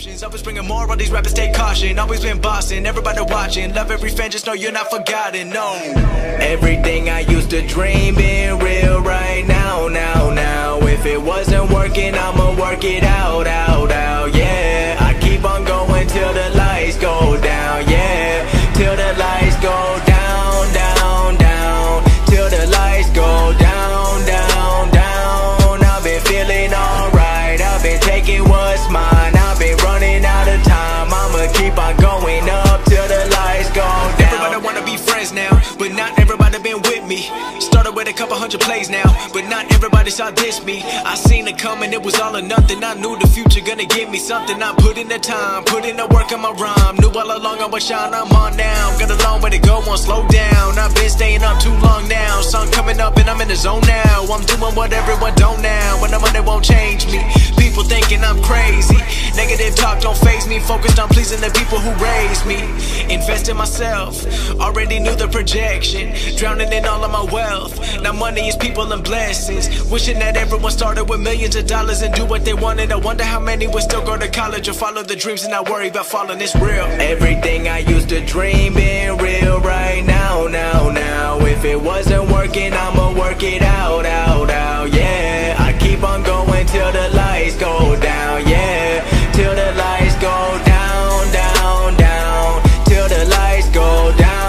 options. Always bringing more, all these rappers take caution. Always been bossing, everybody watching. Love every fan, just know you're not forgotten, no. Everything I used to dream being real right now, now, now. If it wasn't working, I'ma work it out, not everybody been with me. Started with a couple hundred plays now, but not everybody saw this me. I seen it coming, it was all or nothing. I knew the future gonna give me something. I put in the time, put in the work on my rhyme. Knew all along I was shine, I'm on now. Got a long way to go, won't slow down. I've been staying up too long now. Sun coming up and I'm in the zone now. I'm doing what everyone don't now. When the money won't change me. People thinking I'm crazy. Negative talk don't faze me. Focused on pleasing the people who raised me. Invest in myself. Already knew the projection. Drowning in all of my wealth. Now money is people and blessings. Wishing that everyone started with millions of dollars and do what they wanted. I wonder how many would still go to college or follow the dreams and not worry about falling. It's real. Everything I used to dream being real right now, now, now. If it wasn't working, I'ma work it out. go down.